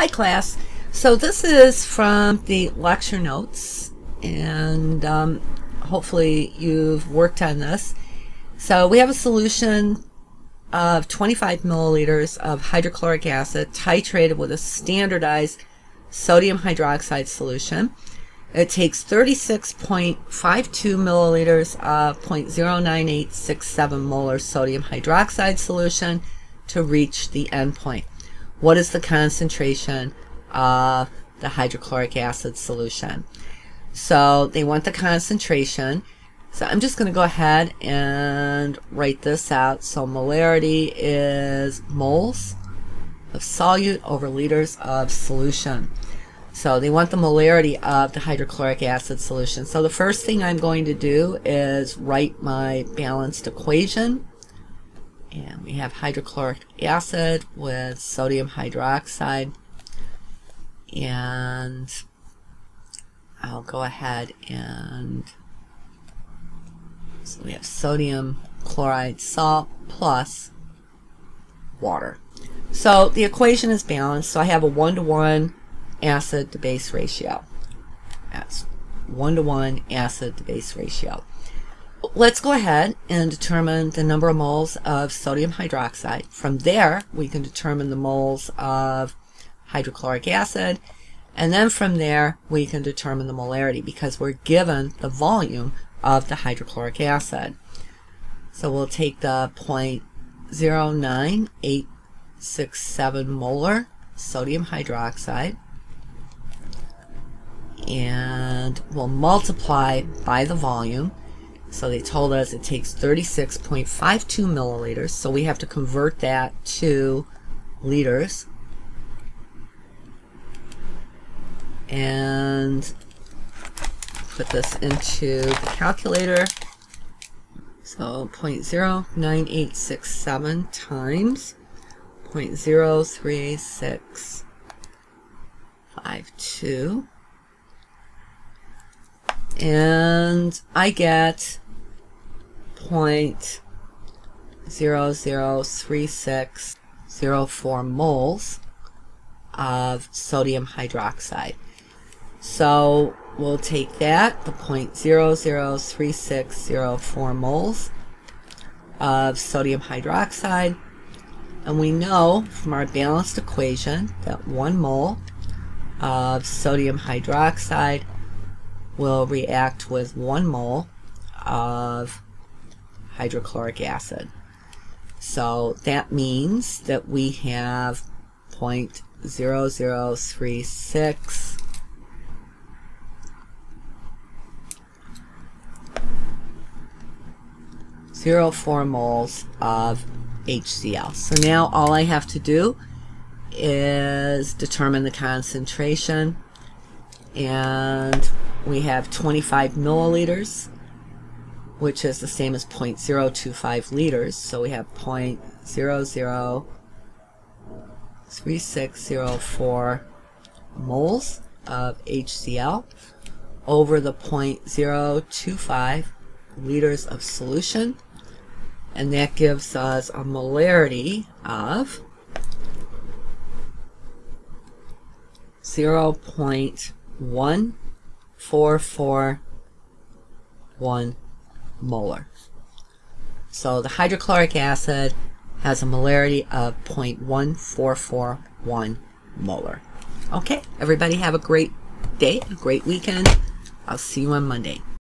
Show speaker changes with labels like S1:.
S1: Hi class. So this is from the lecture notes and um, hopefully you've worked on this. So we have a solution of 25 milliliters of hydrochloric acid titrated with a standardized sodium hydroxide solution. It takes 36.52 milliliters of 0.09867 molar sodium hydroxide solution to reach the endpoint what is the concentration of the hydrochloric acid solution. So they want the concentration. So I'm just going to go ahead and write this out. So molarity is moles of solute over liters of solution. So they want the molarity of the hydrochloric acid solution. So the first thing I'm going to do is write my balanced equation. And we have hydrochloric acid with sodium hydroxide. And I'll go ahead and so we have sodium chloride salt plus water. So the equation is balanced. So I have a one-to-one acid to base ratio. That's one-to-one -one acid to base ratio. Let's go ahead and determine the number of moles of sodium hydroxide. From there, we can determine the moles of hydrochloric acid. And then from there, we can determine the molarity because we're given the volume of the hydrochloric acid. So we'll take the 0.09867 molar sodium hydroxide and we'll multiply by the volume so they told us it takes 36.52 milliliters. So we have to convert that to liters. And put this into the calculator. So 0.09867 times 0.03652 and I get point zero zero three six zero four moles of sodium hydroxide. So we'll take that, the point zero zero three six zero four moles of sodium hydroxide, and we know from our balanced equation that one mole of sodium hydroxide will react with one mole of hydrochloric acid. So that means that we have 0.0036 0.04 moles of HCl. So now all I have to do is determine the concentration and we have 25 milliliters which is the same as 0.025 liters. So we have 0.003604 moles of HCl over the 0.025 liters of solution. And that gives us a molarity of 0.1441 molar. So the hydrochloric acid has a molarity of 0.1441 molar. Okay, everybody have a great day, a great weekend. I'll see you on Monday.